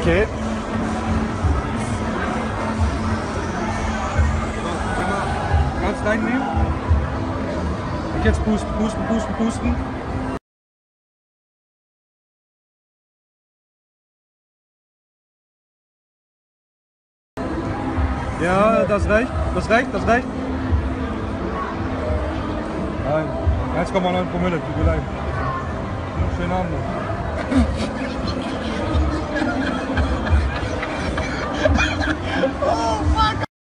Okay. Ganz leicht nehmen. Und jetzt pusten, pusten, pusten, pusten. Ja, das reicht, das reicht, das reicht. Nein, 1,9 Promille, tut mir leid. Schönen Abend noch.